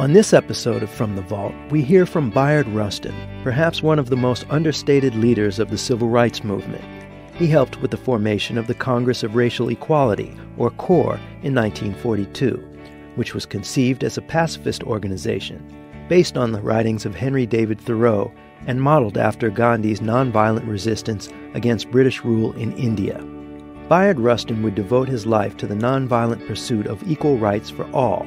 On this episode of From the Vault, we hear from Bayard Rustin, perhaps one of the most understated leaders of the civil rights movement. He helped with the formation of the Congress of Racial Equality, or CORE, in 1942, which was conceived as a pacifist organization based on the writings of Henry David Thoreau and modeled after Gandhi's nonviolent resistance against British rule in India. Bayard Rustin would devote his life to the nonviolent pursuit of equal rights for all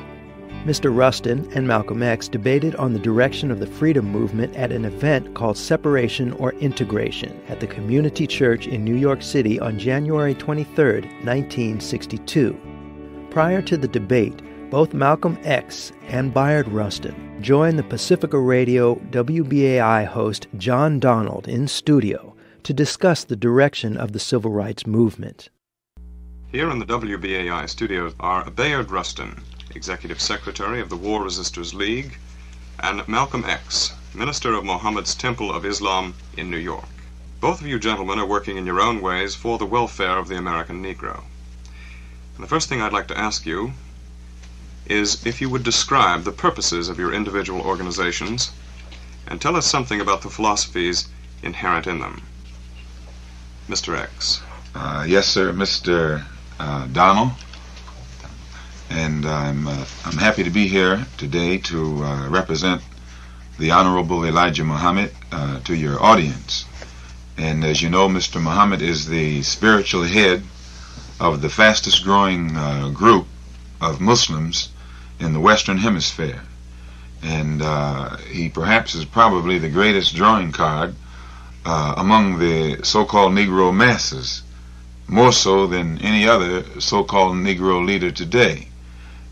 Mr. Rustin and Malcolm X debated on the direction of the freedom movement at an event called Separation or Integration at the Community Church in New York City on January 23, 1962. Prior to the debate, both Malcolm X and Bayard Rustin joined the Pacifica Radio WBAI host John Donald in studio to discuss the direction of the civil rights movement. Here in the WBAI studios are Bayard Rustin, Executive Secretary of the War Resisters League, and Malcolm X, Minister of Muhammad's Temple of Islam in New York. Both of you gentlemen are working in your own ways for the welfare of the American Negro. And the first thing I'd like to ask you is if you would describe the purposes of your individual organizations and tell us something about the philosophies inherent in them. Mr. X. Uh, yes, sir, Mr. Uh, Donald and I'm uh, I'm happy to be here today to uh, represent the Honorable Elijah Muhammad uh, to your audience. And as you know, Mr. Muhammad is the spiritual head of the fastest growing uh, group of Muslims in the Western Hemisphere. And uh, he perhaps is probably the greatest drawing card uh, among the so-called Negro masses, more so than any other so-called Negro leader today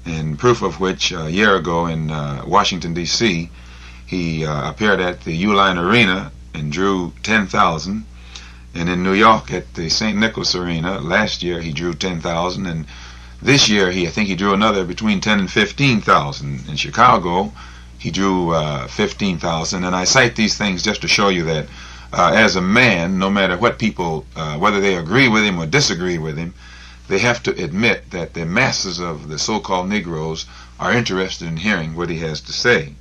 in proof of which a year ago in uh, Washington, D.C., he uh, appeared at the Uline Arena and drew 10,000. And in New York at the St. Nicholas Arena last year, he drew 10,000. And this year, he I think he drew another between 10 and 15,000. In Chicago, he drew uh, 15,000. And I cite these things just to show you that uh, as a man, no matter what people, uh, whether they agree with him or disagree with him, they have to admit that the masses of the so-called Negroes are interested in hearing what he has to say.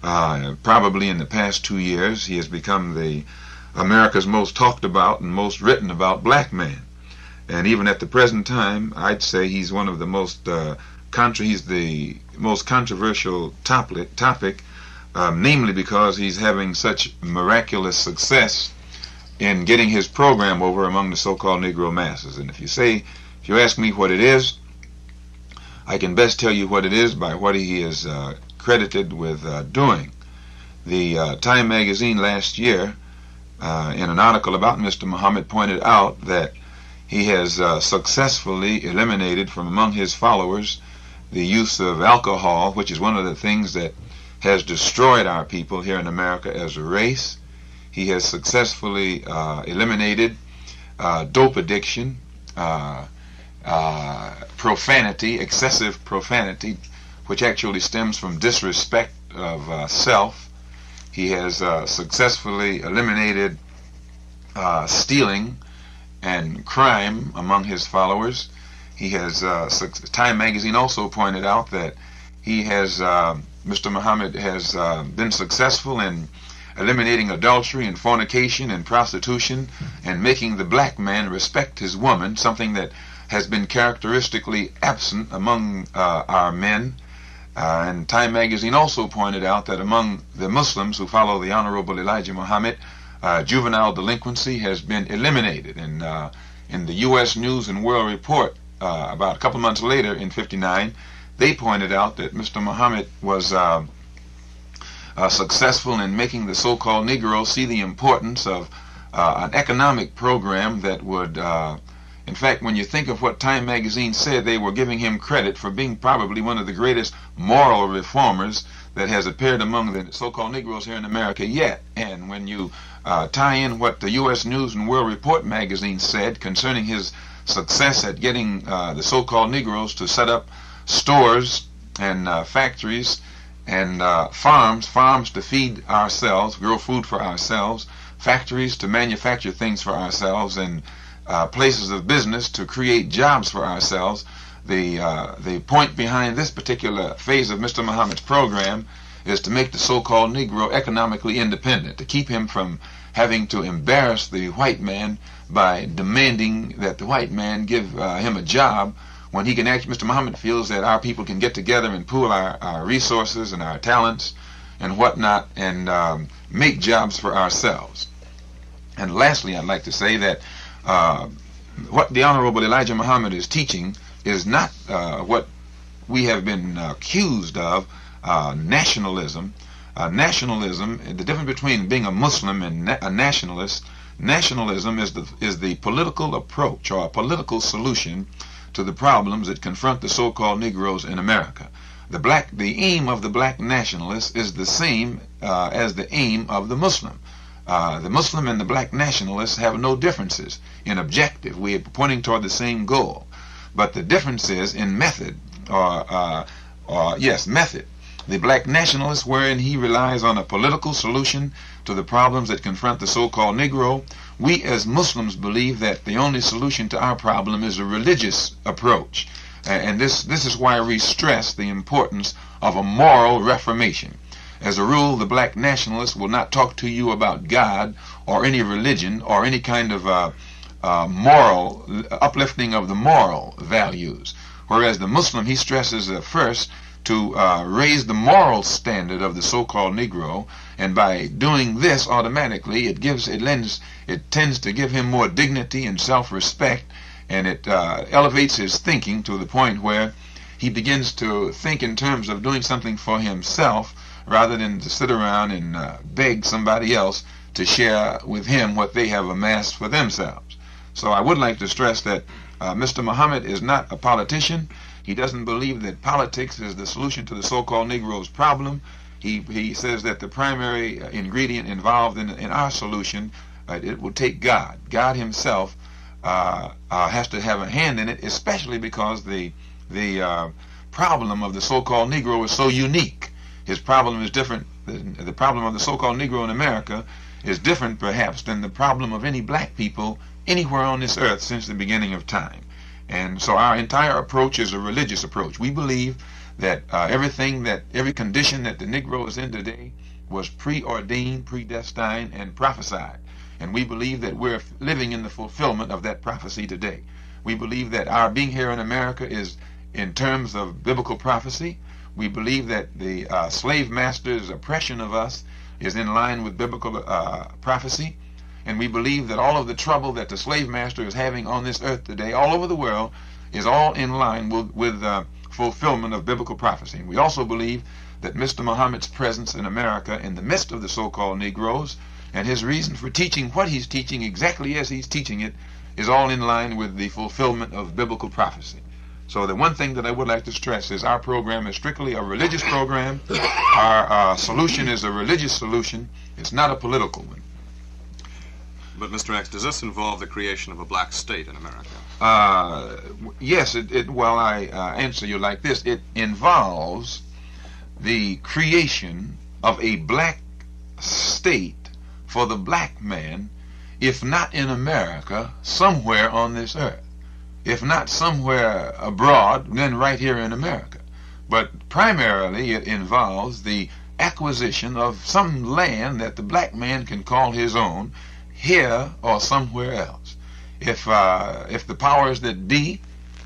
Uh, probably in the past two years, he has become the America's most talked about and most written about black man. And even at the present time, I'd say he's one of the most uh, contra- he's the most controversial topic, topic um, namely because he's having such miraculous success in getting his program over among the so-called Negro masses. And if you say if you ask me what it is, I can best tell you what it is by what he is uh, credited with uh, doing. The uh, Time magazine last year, uh, in an article about Mr. Muhammad, pointed out that he has uh, successfully eliminated from among his followers the use of alcohol, which is one of the things that has destroyed our people here in America as a race. He has successfully uh, eliminated dope addiction, uh, uh, profanity, excessive profanity, which actually stems from disrespect of uh, self. He has uh, successfully eliminated uh, stealing and crime among his followers. He has, uh, Time magazine also pointed out that he has, Mr. Muhammad has been successful in eliminating adultery and fornication and prostitution and making the black man respect his woman, something that has been characteristically absent among uh, our men. Uh, and Time magazine also pointed out that among the Muslims who follow the Honorable Elijah Muhammad, uh, juvenile delinquency has been eliminated. And uh, in the U.S. News and World Report, uh, about a couple months later in 59, they pointed out that Mr. Muhammad was uh, successful in making the so-called Negroes see the importance of an economic program that would in fact, when you think of what Time magazine said, they were giving him credit for being probably one of the greatest moral reformers that has appeared among the so-called Negroes here in America yet. And when you uh, tie in what the U.S. News and World Report magazine said concerning his success at getting uh, the so-called Negroes to set up stores and uh, factories and uh, farms, farms to feed ourselves, grow food for ourselves, factories to manufacture things for ourselves, and uh, places of business to create jobs for ourselves. the uh, the point behind this particular phase of Mr. Muhammad's program is to make the so-called Negro economically independent, to keep him from having to embarrass the white man by demanding that the white man give uh, him a job when he can actually, Mr. Muhammad feels that our people can get together and pool our, our resources and our talents and whatnot and um, make jobs for ourselves. And lastly, I'd like to say that uh, what the Honorable Elijah Muhammad is teaching is not uh, what we have been accused of, uh, nationalism. Nationalism, the difference between being a Muslim and na a nationalist, nationalism is the, is the political approach or a political solution to the problems that confront the so-called Negroes in America. The black, the aim of the black nationalist is the same uh, as the aim of the Muslim. Uh, the Muslim and the black nationalists have no differences in objective. We are pointing toward the same goal, but the difference is in method, or, uh, or yes, method. The black nationalist, wherein he relies on a political solution to the problems that confront the so-called Negro, we as Muslims believe that the only solution to our problem is a religious approach. and this, this is why we stress the importance of a moral reformation. As a rule, the black nationalist will not talk to you about God or any religion or any kind of uh, uh, moral, uplifting of the moral values. Whereas the Muslim, he stresses uh, first to uh, raise the moral standard of the so-called Negro, and by doing this, automatically, it gives, it lends, it tends to give him more dignity and self-respect, and it uh, elevates his thinking to the point where he begins to think in terms of doing something for himself rather than to sit around and uh, beg somebody else to share with him what they have amassed for themselves. So I would like to stress that uh, Mr. Muhammad is not a politician. He doesn't believe that politics is the solution to the so-called Negro's problem. He, he says that the primary uh, ingredient involved in, in our solution, uh, it will take God. God himself uh, uh, has to have a hand in it, especially because the, the problem of the so-called Negro is so unique. His problem is different. The, the problem of the so-called Negro in America is different, perhaps, than the problem of any black people anywhere on this earth since the beginning of time. And so our entire approach is a religious approach. We believe that uh, everything that, every condition that the Negro is in today was preordained, predestined, and prophesied. And we believe that we're living in the fulfillment of that prophecy today. We believe that our being here in America is in terms of biblical prophecy. We believe that the uh, slave master's oppression of us is in line with biblical uh, prophecy. And we believe that all of the trouble that the slave master is having on this earth today, all over the world, is all in line with, with uh, fulfillment of biblical prophecy. And we also believe that Mr. Muhammad's presence in America in the midst of the so-called Negroes and his reason for teaching what he's teaching exactly as he's teaching it is all in line with the fulfillment of biblical prophecy. So the one thing that I would like to stress is our program is strictly a religious program. Our uh, solution is a religious solution. It's not a political one. But Mr. X, does this involve the creation of a black state in America? Uh, yes. It, it, well, I uh, answer you like this. It involves the creation of a black state for the black man, if not in America, somewhere on this earth if not somewhere abroad, then right here in America. But primarily it involves the acquisition of some land that the black man can call his own here or somewhere else. If, uh, if the powers that be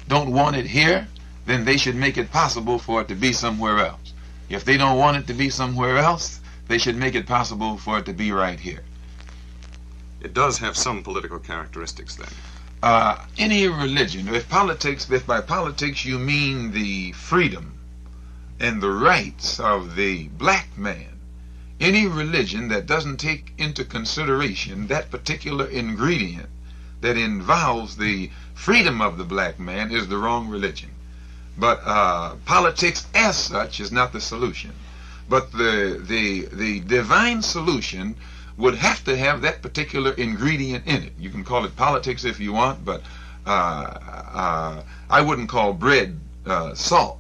don't want it here, then they should make it possible for it to be somewhere else. If they don't want it to be somewhere else, they should make it possible for it to be right here. It does have some political characteristics then uh, any religion, if politics, if by politics you mean the freedom and the rights of the black man, any religion that doesn't take into consideration that particular ingredient that involves the freedom of the black man is the wrong religion. But uh, politics as such is not the solution. But the, the, the divine solution would have to have that particular ingredient in it. You can call it politics if you want, but uh, uh, I wouldn't call bread uh, salt.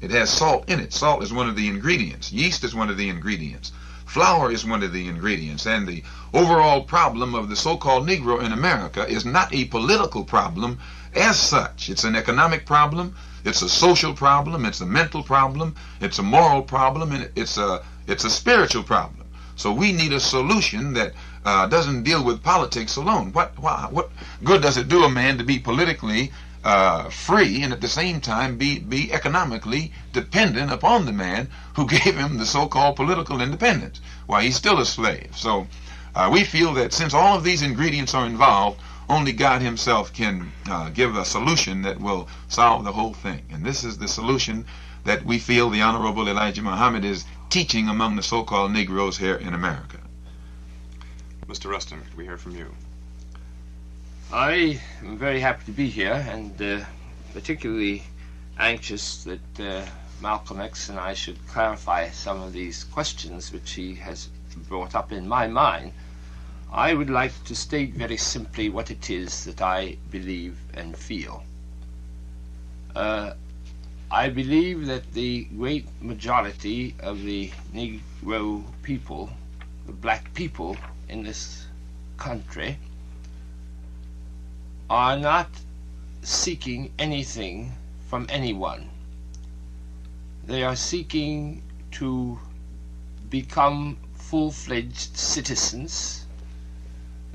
It has salt in it. Salt is one of the ingredients. Yeast is one of the ingredients. flour is one of the ingredients. And the overall problem of the so-called Negro in America is not a political problem as such. It's an economic problem. It's a social problem. It's a mental problem. It's a moral problem. And it's a, it's a spiritual problem. So we need a solution that uh, doesn't deal with politics alone. What, what, what good does it do a man to be politically uh, free and at the same time be, be economically dependent upon the man who gave him the so-called political independence? Why, he's still a slave. So uh, we feel that since all of these ingredients are involved, only God himself can uh, give a solution that will solve the whole thing. And this is the solution that we feel the Honorable Elijah Muhammad is teaching among the so-called Negroes here in America. Mr. Rustin, we hear from you? I am very happy to be here and uh, particularly anxious that uh, Malcolm X and I should clarify some of these questions which he has brought up in my mind. I would like to state very simply what it is that I believe and feel. Uh, I believe that the great majority of the Negro people, the black people in this country, are not seeking anything from anyone. They are seeking to become full-fledged citizens.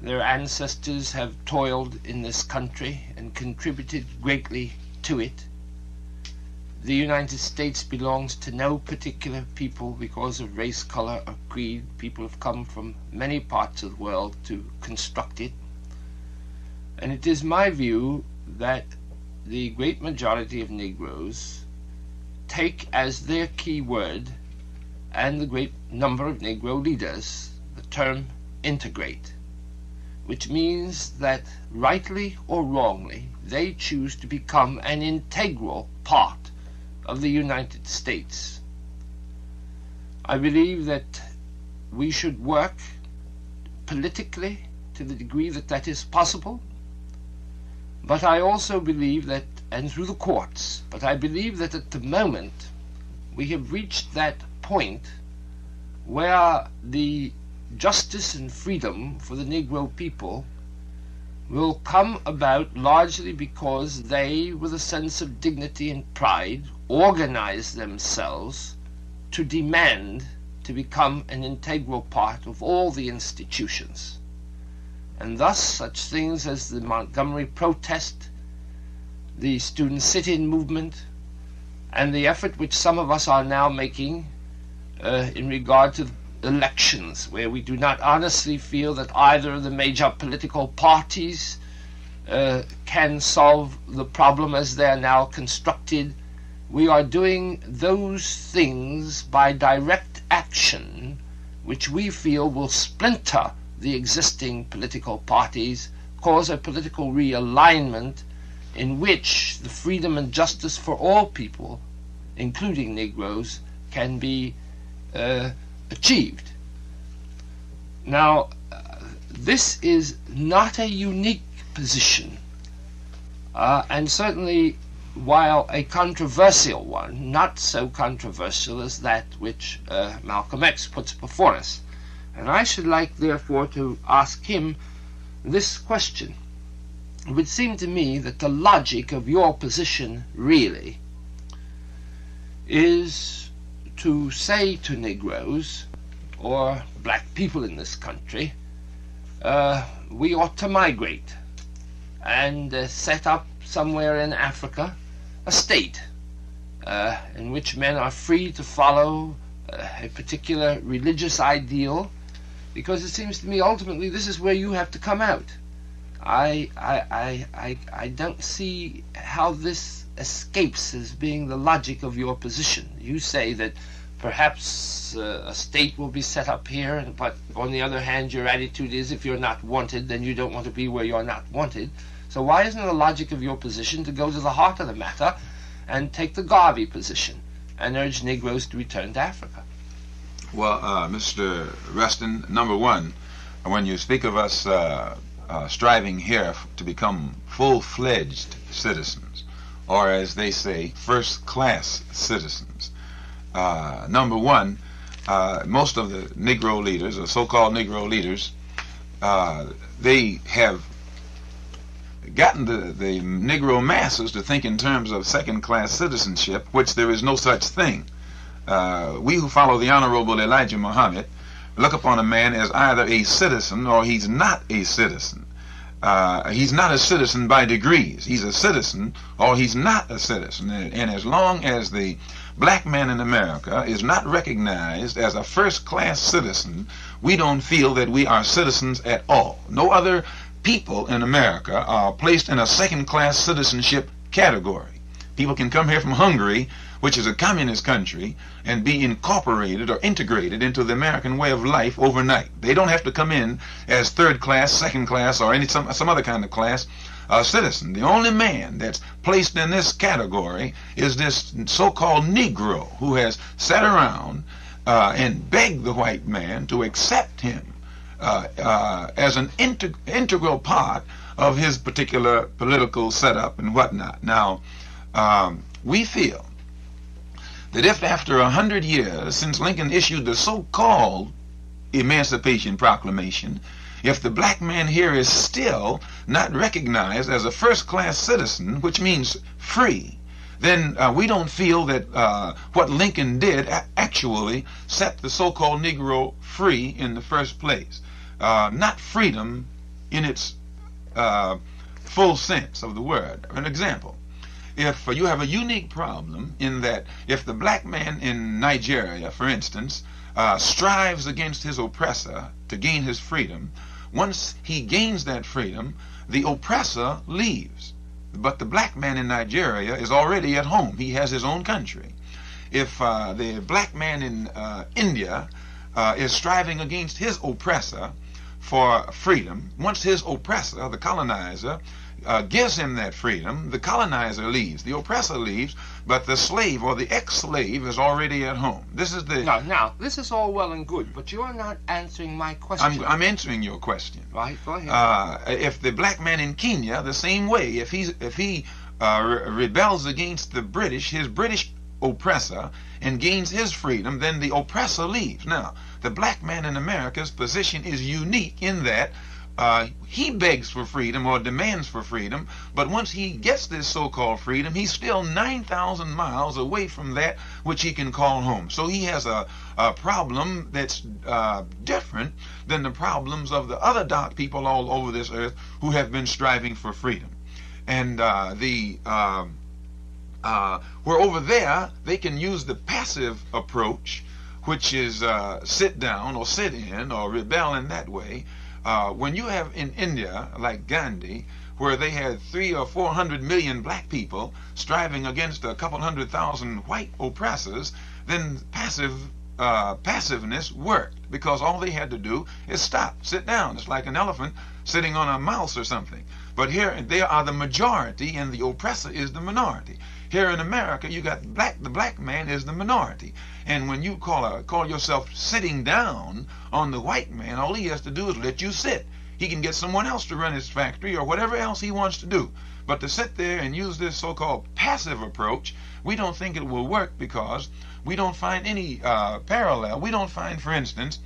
Their ancestors have toiled in this country and contributed greatly to it. The United States belongs to no particular people because of race, color, or creed. People have come from many parts of the world to construct it. And it is my view that the great majority of Negroes take as their key word, and the great number of Negro leaders, the term integrate, which means that rightly or wrongly they choose to become an integral part of the United States. I believe that we should work politically to the degree that that is possible but I also believe that, and through the courts, but I believe that at the moment we have reached that point where the justice and freedom for the Negro people will come about largely because they, with a sense of dignity and pride, organize themselves to demand to become an integral part of all the institutions and thus such things as the Montgomery protest, the student sit-in movement, and the effort which some of us are now making uh, in regard to elections, where we do not honestly feel that either of the major political parties uh, can solve the problem as they are now constructed. We are doing those things by direct action, which we feel will splinter the existing political parties, cause a political realignment in which the freedom and justice for all people, including Negroes, can be uh, achieved. Now, uh, this is not a unique position, uh, and certainly, while a controversial one, not so controversial as that which uh, Malcolm X puts before us. And I should like, therefore, to ask him this question. It would seem to me that the logic of your position really is to say to Negroes or black people in this country, uh, we ought to migrate and uh, set up somewhere in Africa a state uh, in which men are free to follow uh, a particular religious ideal because it seems to me ultimately this is where you have to come out. I, I, I, I, I don't see how this escapes as being the logic of your position. You say that perhaps uh, a state will be set up here, but on the other hand, your attitude is if you're not wanted, then you don't want to be where you're not wanted. So why isn't the logic of your position to go to the heart of the matter and take the Garvey position and urge Negroes to return to Africa? Well, uh, Mr. Rustin, number one, when you speak of us uh, uh, striving here to become full-fledged citizens, or as they say, first-class citizens, uh, number one, uh, most of the Negro leaders, or so-called Negro leaders, uh, they have gotten the, the Negro masses to think in terms of second-class citizenship, which there is no such thing. Uh, we who follow the Honorable Elijah Muhammad look upon a man as either a citizen or he's not a citizen. Uh, he's not a citizen by degrees. He's a citizen or he's not a citizen. And, and as long as the black man in America is not recognized as a first class citizen, we don't feel that we are citizens at all. No other people in America are placed in a second class citizenship category. People can come here from Hungary, which is a communist country, and be incorporated or integrated into the American way of life overnight. They don't have to come in as third class, second class, or any some, some other kind of class uh, citizen. The only man that's placed in this category is this so-called Negro who has sat around uh, and begged the white man to accept him uh, uh, as an integ integral part of his particular political setup and whatnot. Now, um, we feel that if after a hundred years since Lincoln issued the so-called Emancipation Proclamation, if the black man here is still not recognized as a first-class citizen, which means free, then uh, we don't feel that uh, what Lincoln did actually set the so-called Negro free in the first place. Uh, not freedom in its uh, full sense of the word. An example, if you have a unique problem in that if the black man in Nigeria, for instance, uh, strives against his oppressor to gain his freedom, once he gains that freedom, the oppressor leaves. But the black man in Nigeria is already at home. He has his own country. If uh, the black man in uh, India uh, is striving against his oppressor for freedom, once his oppressor, the colonizer, uh, gives him that freedom, the colonizer leaves, the oppressor leaves, but the slave or the ex-slave is already at home. This is the. Now, now, this is all well and good, but you are not answering my question. I'm, I'm answering your question. Right, go ahead. Uh, if the black man in Kenya, the same way, if he's if he uh, re rebels against the British, his British oppressor, and gains his freedom, then the oppressor leaves. Now, the black man in America's position is unique in that uh, he begs for freedom or demands for freedom, but once he gets this so-called freedom, he's still 9,000 miles away from that which he can call home. So he has a, a problem that's uh, different than the problems of the other dark people all over this earth who have been striving for freedom. And uh, the um, uh, where over there they can use the passive approach, which is uh, sit down or sit in or rebel in that way uh, when you have in India, like Gandhi, where they had three or four hundred million black people striving against a couple hundred thousand white oppressors, then passive uh, passiveness worked because all they had to do is stop, sit down. It's like an elephant sitting on a mouse or something. But here they are the majority and the oppressor is the minority. Here in America, you got black. The black man is the minority, and when you call a, call yourself sitting down on the white man, all he has to do is let you sit. He can get someone else to run his factory or whatever else he wants to do. But to sit there and use this so-called passive approach, we don't think it will work because we don't find any uh, parallel. We don't find, for instance,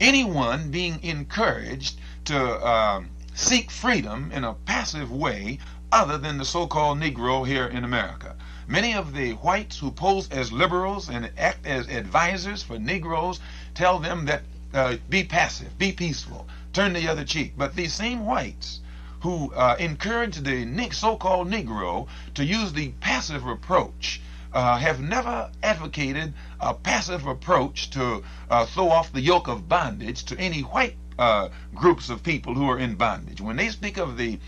anyone being encouraged to uh, seek freedom in a passive way other than the so-called Negro here in America. Many of the whites who pose as liberals and act as advisors for Negroes tell them that uh, be passive, be peaceful, turn the other cheek. But these same whites who uh, encourage the so-called Negro to use the passive approach uh, have never advocated a passive approach to uh, throw off the yoke of bondage to any white uh, groups of people who are in bondage. When they speak of the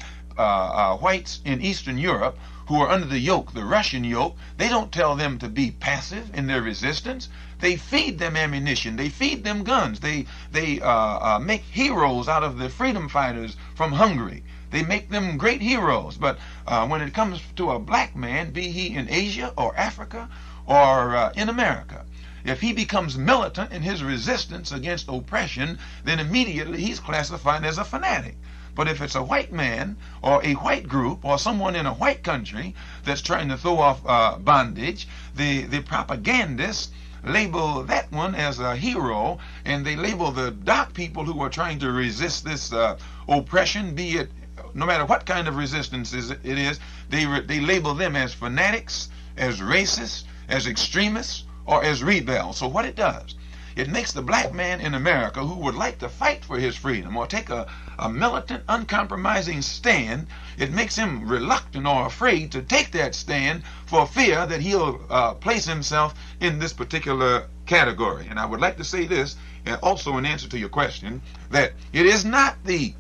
uh, uh, whites in Eastern Europe who are under the yoke, the Russian yoke, they don't tell them to be passive in their resistance. They feed them ammunition. They feed them guns. They they uh, uh, make heroes out of the freedom fighters from Hungary. They make them great heroes. But uh, when it comes to a black man, be he in Asia or Africa or uh, in America, if he becomes militant in his resistance against oppression, then immediately he's classified as a fanatic. But if it's a white man or a white group or someone in a white country that's trying to throw off uh, bondage, the, the propagandists label that one as a hero, and they label the dark people who are trying to resist this uh, oppression, be it no matter what kind of resistance it is, they, they label them as fanatics, as racists, as extremists, or as rebels. So what it does, it makes the black man in America who would like to fight for his freedom or take a, a militant, uncompromising stand, it makes him reluctant or afraid to take that stand for fear that he'll uh, place himself in this particular category. And I would like to say this, also in answer to your question, that it is not the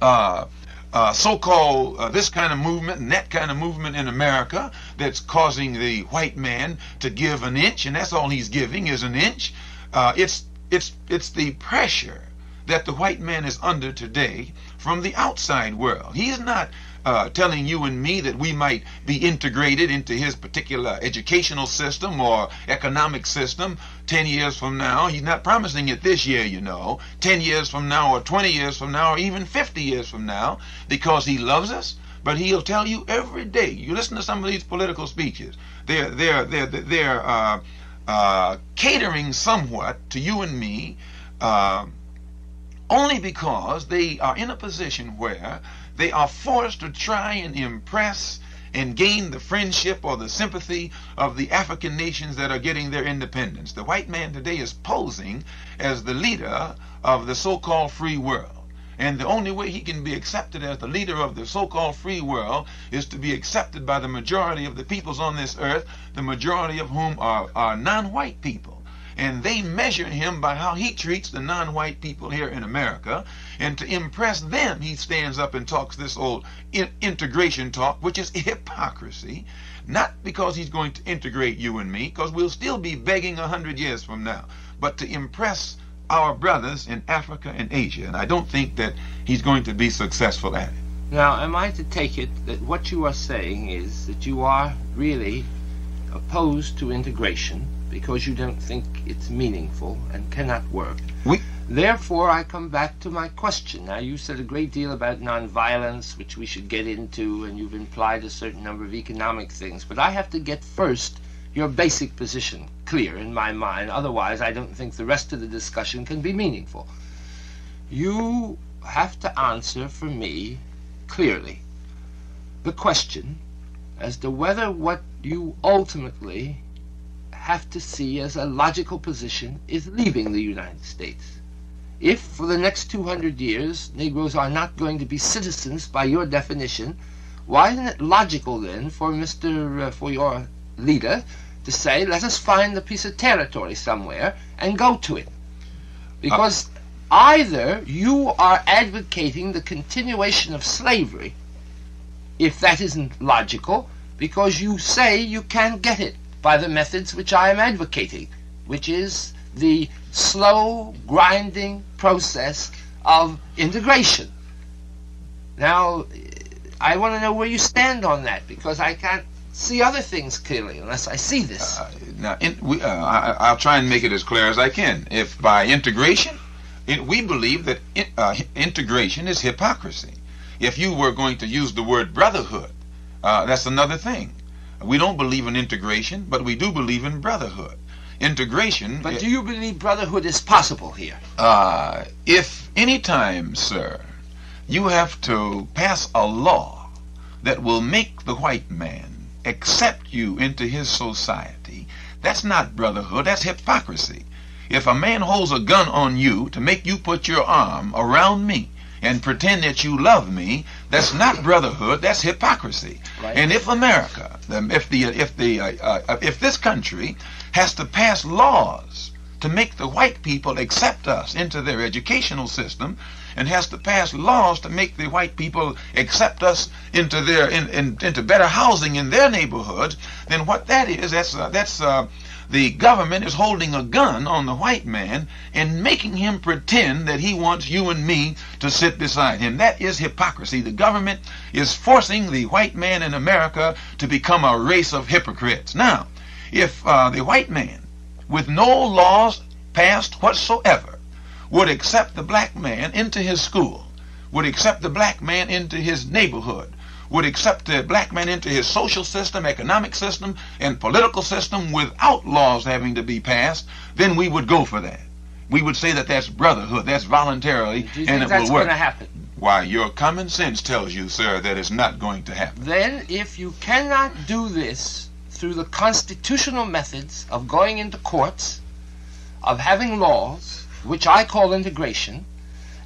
uh, uh, so-called uh, this kind of movement and that kind of movement in America that's causing the white man to give an inch, and that's all he's giving is an inch. Uh, it's it's it's the pressure that the white man is under today from the outside world. He's not uh, telling you and me that we might be integrated into his particular educational system or economic system 10 years from now. He's not promising it this year, you know, 10 years from now or 20 years from now or even 50 years from now because he loves us. But he'll tell you every day. You listen to some of these political speeches. They're they're they're they're uh, uh, catering somewhat to you and me, uh, only because they are in a position where they are forced to try and impress and gain the friendship or the sympathy of the African nations that are getting their independence. The white man today is posing as the leader of the so-called free world. And the only way he can be accepted as the leader of the so-called free world is to be accepted by the majority of the peoples on this earth, the majority of whom are, are non-white people and they measure him by how he treats the non-white people here in America. And to impress them, he stands up and talks this old in integration talk, which is hypocrisy. Not because he's going to integrate you and me, because we'll still be begging a hundred years from now, but to impress our brothers in Africa and Asia. And I don't think that he's going to be successful at it. Now, am I to take it that what you are saying is that you are really opposed to integration because you don't think it's meaningful and cannot work. We Therefore, I come back to my question. Now, you said a great deal about nonviolence, which we should get into, and you've implied a certain number of economic things. But I have to get first your basic position clear in my mind. Otherwise, I don't think the rest of the discussion can be meaningful. You have to answer for me clearly the question as to whether what you ultimately have to see as a logical position is leaving the United States. If for the next 200 years Negroes are not going to be citizens by your definition, why isn't it logical then for Mr. Uh, for your leader to say, let us find a piece of territory somewhere and go to it? Because uh, either you are advocating the continuation of slavery, if that isn't logical, because you say you can't get it by the methods which I am advocating, which is the slow grinding process of integration. Now, I want to know where you stand on that because I can't see other things clearly unless I see this. Uh, now, in, we, uh, I, will try and make it as clear as I can. If by integration, it, we believe that in, uh, integration is hypocrisy. If you were going to use the word brotherhood, uh, that's another thing. We don't believe in integration, but we do believe in brotherhood. Integration. But do you believe brotherhood is possible here? Uh, if any time, sir, you have to pass a law that will make the white man accept you into his society, that's not brotherhood, that's hypocrisy. If a man holds a gun on you to make you put your arm around me, and pretend that you love me, that's not brotherhood. That's hypocrisy. Right. And if America, if the if the uh, uh, if this country has to pass laws to make the white people accept us into their educational system, and has to pass laws to make the white people accept us into their in, in, into better housing in their neighborhoods, then what that is, that's uh, that's uh, the government is holding a gun on the white man and making him pretend that he wants you and me to sit beside him. That is hypocrisy. The government is forcing the white man in America to become a race of hypocrites. Now, if uh, the white man, with no laws passed whatsoever, would accept the black man into his school, would accept the black man into his neighborhood, would accept the black man into his social system, economic system, and political system without laws having to be passed, then we would go for that. We would say that that's brotherhood, that's voluntarily, and it will work. going to happen? Why, your common sense tells you, sir, that it's not going to happen. Then, if you cannot do this through the constitutional methods of going into courts, of having laws, which I call integration,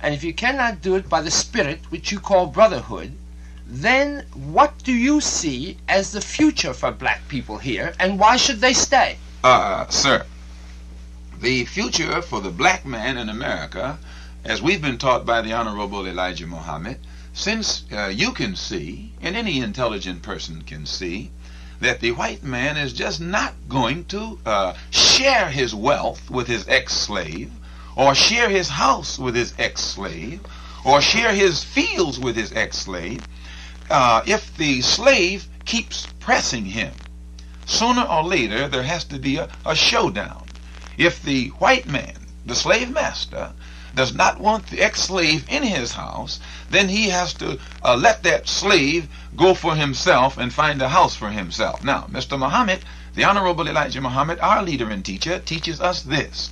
and if you cannot do it by the spirit, which you call brotherhood, then what do you see as the future for black people here, and why should they stay? Uh, sir, the future for the black man in America, as we've been taught by the Honorable Elijah Muhammad, since uh, you can see, and any intelligent person can see, that the white man is just not going to uh, share his wealth with his ex-slave, or share his house with his ex-slave, or share his fields with his ex-slave, uh, if the slave keeps pressing him. Sooner or later, there has to be a, a showdown. If the white man, the slave master, does not want the ex-slave in his house, then he has to uh, let that slave go for himself and find a house for himself. Now, Mr. Muhammad, the Honorable Elijah Muhammad, our leader and teacher, teaches us this,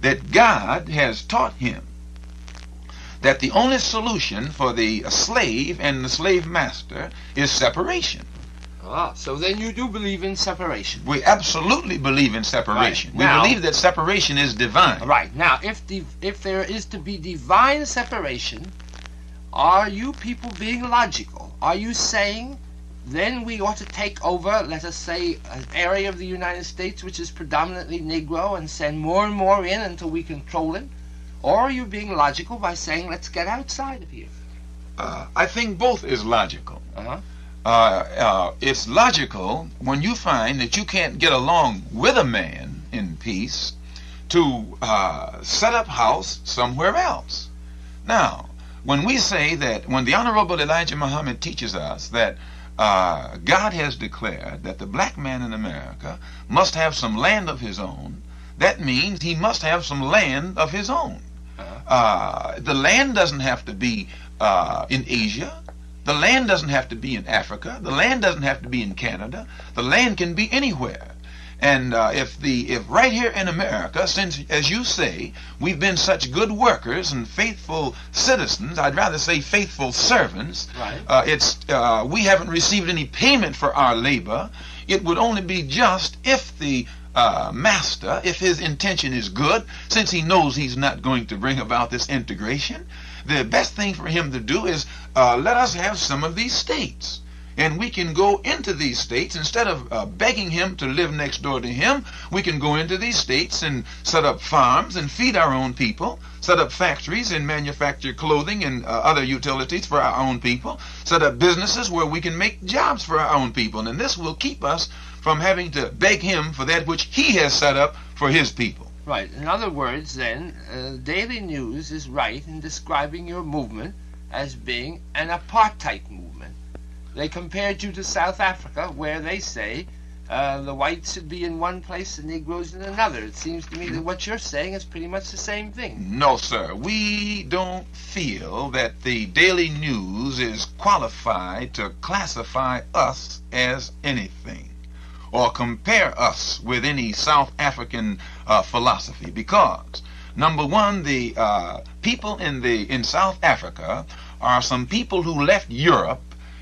that God has taught him that the only solution for the slave and the slave master is separation. Ah, so then you do believe in separation. We absolutely believe in separation. Right. We Now- believe that separation is divine. Right now, if the if there is to be divine separation, are you people being logical? Are you saying then we ought to take over, let us say, an area of the United States which is predominantly Negro and send more and more in until we control it? Or are you being logical by saying let's get outside of here? Uh, I think both is logical. Uh-huh. Uh, uh, it's logical when you find that you can't get along with a man in peace to uh, set up house somewhere else. Now, when we say that, when the Honorable Elijah Muhammad teaches us that uh, God has declared that the black man in America must have some land of his own, that means he must have some land of his own. Uh, the land doesn't have to be uh, in Asia. The land doesn't have to be in Africa. The land doesn't have to be in Canada. The land can be anywhere. And uh, if the if right here in America, since as you say, we've been such good workers and faithful citizens, I'd rather say faithful servants. Right. Uh, it's uh, we haven't received any payment for our labor. It would only be just if the uh, master, if his intention is good, since he knows he's not going to bring about this integration, the best thing for him to do is uh, let us have some of these states. And we can go into these states instead of uh, begging him to live next door to him. We can go into these states and set up farms and feed our own people, set up factories and manufacture clothing and uh, other utilities for our own people, set up businesses where we can make jobs for our own people. And this will keep us from having to beg him for that which he has set up for his people. Right. In other words, then, uh, Daily News is right in describing your movement as being an apartheid movement. They compared you to South Africa, where they say uh, the whites should be in one place, the Negroes in another. It seems to me that what you're saying is pretty much the same thing. No, sir. We don't feel that the Daily News is qualified to classify us as anything or compare us with any South African uh, philosophy because number one, the uh, people in the in South Africa are some people who left Europe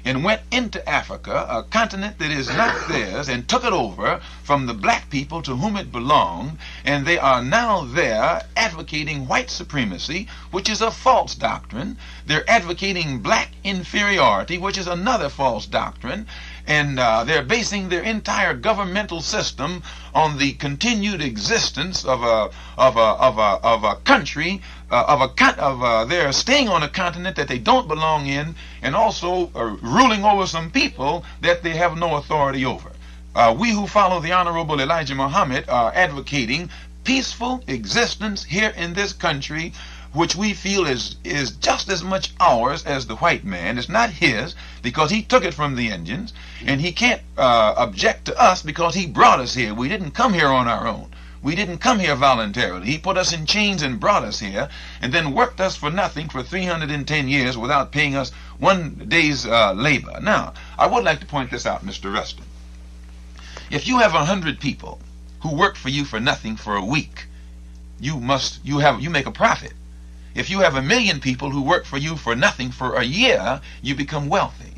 and went into Africa, a continent that is not theirs, and took it over from the black people to whom it belonged, and they are now there advocating white supremacy, which is a false doctrine. They're advocating black inferiority, which is another false doctrine, and uh, they're basing their entire governmental system on the continued existence of a of a of a of a country uh, of a of a, they're staying on a continent that they don't belong in, and also uh, ruling over some people that they have no authority over. Uh, we who follow the Honorable Elijah Muhammad are advocating peaceful existence here in this country which we feel is is just as much ours as the white man. It's not his because he took it from the Indians, and he can't uh, object to us because he brought us here. We didn't come here on our own. We didn't come here voluntarily. He put us in chains and brought us here, and then worked us for nothing for 310 years without paying us one day's uh, labor. Now, I would like to point this out, Mr. Rustin. If you have hundred people who work for you for nothing for a week, you must you have you make a profit. If you have a million people who work for you for nothing for a year, you become wealthy.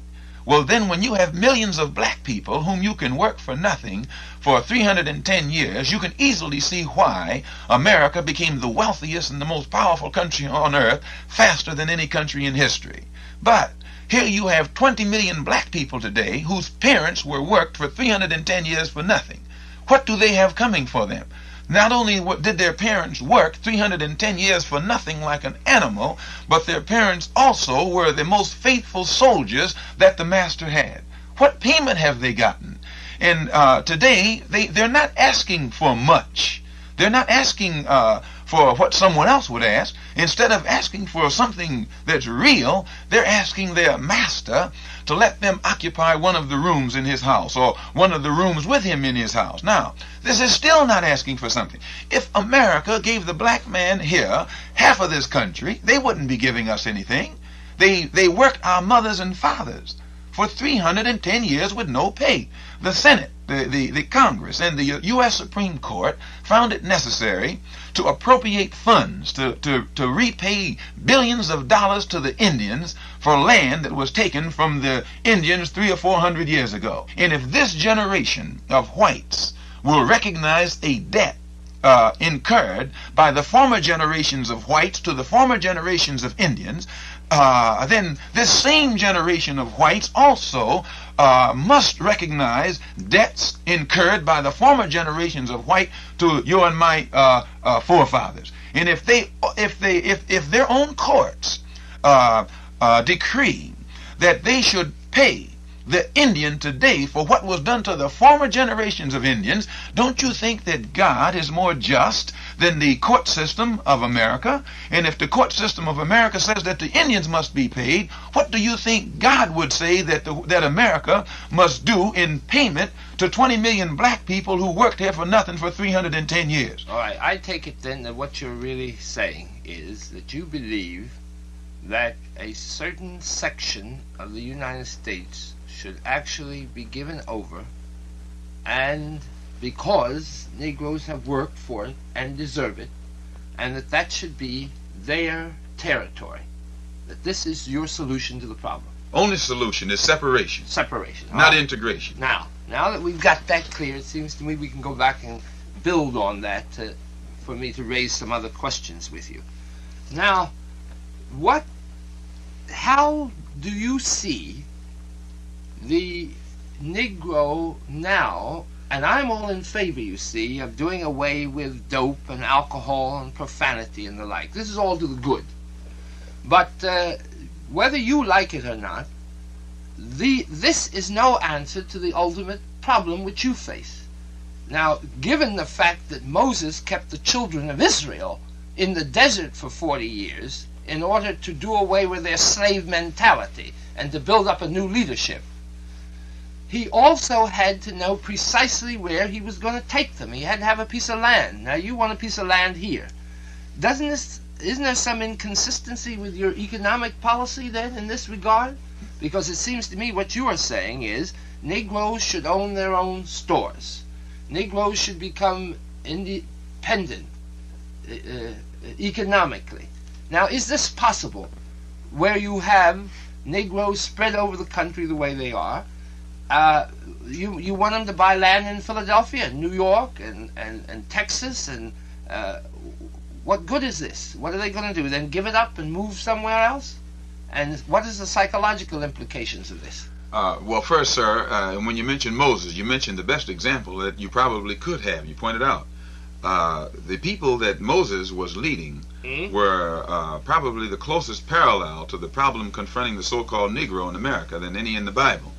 Well, then, when you have millions of black people whom you can work for nothing for 310 years, you can easily see why America became the wealthiest and the most powerful country on earth faster than any country in history. But here you have 20 million black people today whose parents were worked for 310 years for nothing. What do they have coming for them? Not only did their parents work 310 years for nothing like an animal, but their parents also were the most faithful soldiers that the master had. What payment have they gotten? And uh, today, they, they're not asking for much. They're not asking uh, for what someone else would ask. Instead of asking for something that's real, they're asking their master to let them occupy one of the rooms in his house or one of the rooms with him in his house. Now, this is still not asking for something. If America gave the black man here half of this country, they wouldn't be giving us anything. They, they worked our mothers and fathers for 310 years with no pay. The Senate, the, the, the Congress, and the U.S. Supreme Court found it necessary to appropriate funds to, to, to repay billions of dollars to the Indians for land that was taken from the Indians three or four hundred years ago. And if this generation of whites will recognize a debt uh, incurred by the former generations of whites to the former generations of Indians, uh, then this same generation of whites also uh, must recognize debts incurred by the former generations of white to your and my uh, uh, forefathers. And if they, if they, if if their own courts uh, decree that they should pay the Indian today for what was done to the former generations of Indians, don't you think that God is more just than the court system of America? And if the court system of America says that the Indians must be paid, what do you think God would say that the, that America must do in payment to 20 million black people who worked here for nothing for 310 years? All right, I take it then that what you're really saying is that you believe that a certain section of the United States should actually be given over and because Negroes have worked for it and deserve it and that that should be their territory that this is your solution to the problem. Only solution is separation. Separation. Not right. integration. Now now that we've got that clear it seems to me we can go back and build on that to, for me to raise some other questions with you. Now what how do you see the Negro now, and I'm all in favor, you see, of doing away with dope and alcohol and profanity and the like. This is all to the good. But uh, whether you like it or not, the this is no answer to the ultimate problem which you face. Now, given the fact that Moses kept the children of Israel in the desert for 40 years in order to do away with their slave mentality and to build up a new leadership, he also had to know precisely where he was going to take them. He had to have a piece of land. Now you want a piece of land here. Doesn't this isn't there some inconsistency with your economic policy then in this regard? Because it seems to me what you are saying is Negroes should own their own stores. Negroes should become independent uh, uh economically. Now, is this possible where you have Negroes spread over the country the way they are? Uh, you you want them to buy land in Philadelphia, New York, and and, and Texas, and uh, what good is this? What are they going to do? Then give it up and move somewhere else? And what is the psychological implications of this? Uh, well, first, sir, uh, when you mentioned Moses, you mentioned the best example that you probably could have. You pointed out uh, the people that Moses was leading mm-hmm. were uh, probably the closest parallel to the problem confronting the so-called Negro in America than any in the Bible.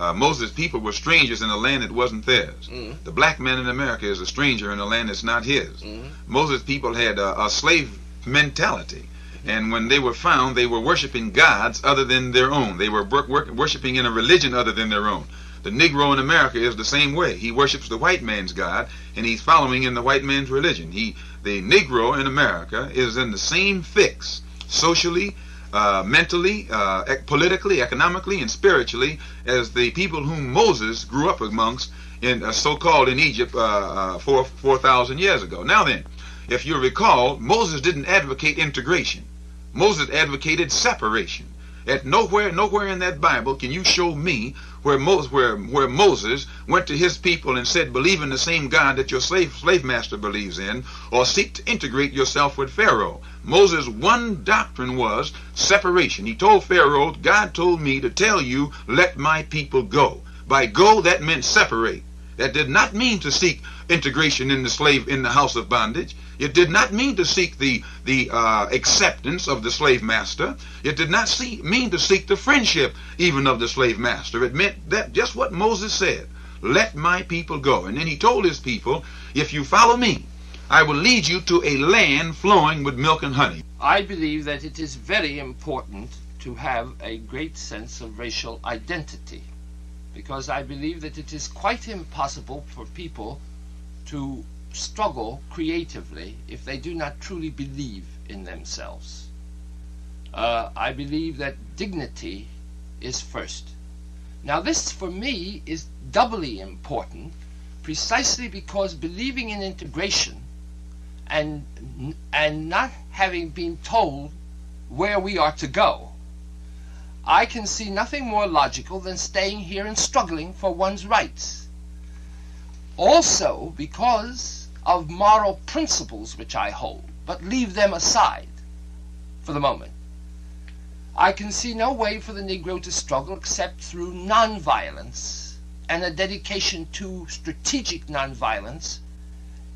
Uh, Moses' people were strangers in a land that wasn't theirs. Mm. The black man in America is a stranger in a land that's not his. Mm. Moses' people had a, a slave mentality. And when they were found, they were worshiping gods other than their own. They were worshiping in a religion other than their own. the Negro in America is the same way. He worships the white man's God, and he's following in the white man's religion. He, the Negro in America, is in the same fix, socially, uh, mentally, uh, politically, economically, and spiritually as the people whom Moses grew up amongst in uh, so-called in Egypt uh, uh, four four thousand years ago. Now then, if you recall, Moses didn't advocate integration. Moses advocated separation. At nowhere, nowhere in that Bible can you show me where Moses, where, where Moses went to his people and said, believe in the same God that your slave, slave master believes in, or seek to integrate yourself with Pharaoh. Moses' one doctrine was separation. He told Pharaoh, God told me to tell you, let my people go. By go, that meant separate. That did not mean to seek integration in the slave in the house of bondage. It did not mean to seek the the uh, acceptance of the slave master. It did not see, mean to seek the friendship even of the slave master. It meant that just what Moses said. Let my people go. And then he told his people, if you follow me, I will lead you to a land flowing with milk and honey. I believe that it is very important to have a great sense of racial identity because I believe that it is quite impossible for people to struggle creatively if they do not truly believe in themselves. Uh, I believe that dignity is first. Now, this for me is doubly important precisely because believing in integration and, and not having been told where we are to go I can see nothing more logical than staying here and struggling for one's rights. Also, because of moral principles which I hold, but leave them aside for the moment. I can see no way for the Negro to struggle except through nonviolence and a dedication to strategic nonviolence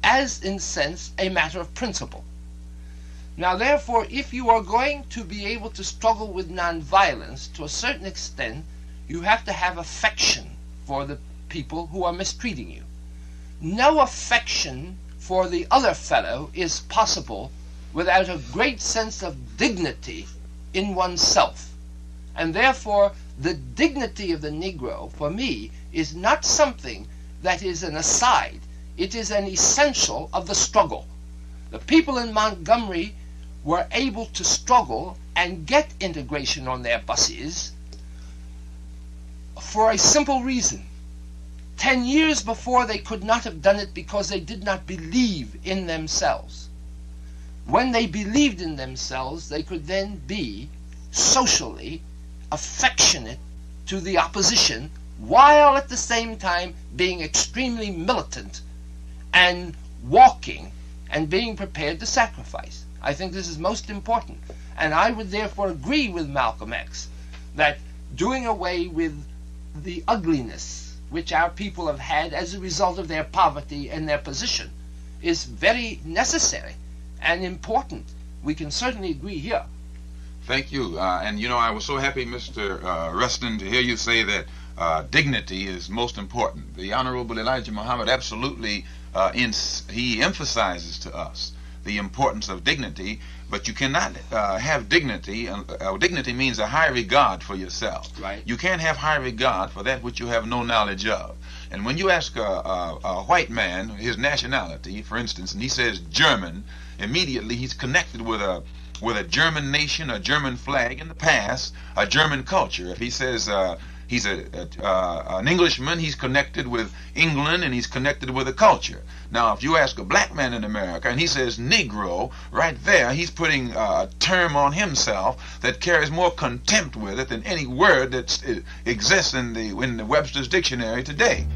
as, in sense, a matter of principle. Now, therefore, if you are going to be able to struggle with nonviolence to a certain extent, you have to have affection for the people who are mistreating you. No affection for the other fellow is possible without a great sense of dignity in oneself. And therefore, the dignity of the Negro, for me, is not something that is an aside, it is an essential of the struggle. The people in Montgomery were able to struggle and get integration on their buses for a simple reason. Ten years before, they could not have done it because they did not believe in themselves. When they believed in themselves, they could then be socially affectionate to the opposition while at the same time being extremely militant and walking and being prepared to sacrifice. I think this is most important. And I would therefore agree with Malcolm X that doing away with the ugliness which our people have had as a result of their poverty and their position is very necessary and important. We can certainly agree here. Thank you. Uh, and you know, I was so happy, Mr. Uh, Rustin, to hear you say that uh, dignity is most important. The Honorable Elijah Muhammad absolutely uh, he emphasizes to us the importance of dignity, but you cannot uh, have dignity. Uh, dignity means a high regard for yourself. Right. You can't have high regard for that which you have no knowledge of. And when you ask a, a, a white man his nationality, for instance, and he says German, immediately he's connected with a with a German nation, a German flag in the past, a German culture. If he says uh, He's a, a uh, an Englishman. He's connected with England and he's connected with a culture. Now, if you ask a black man in America and he says Negro, right there, he's putting a term on himself that carries more contempt with it than any word that exists in the in the Webster's dictionary today.